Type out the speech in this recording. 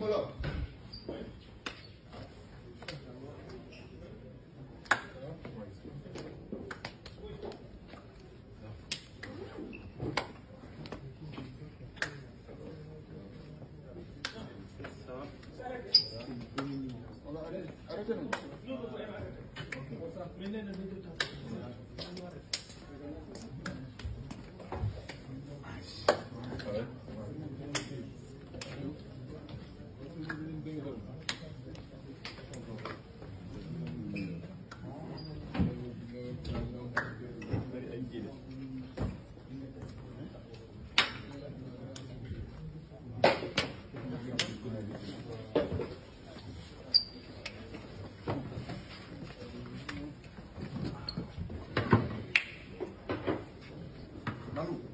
Voilà. Voilà, 条路。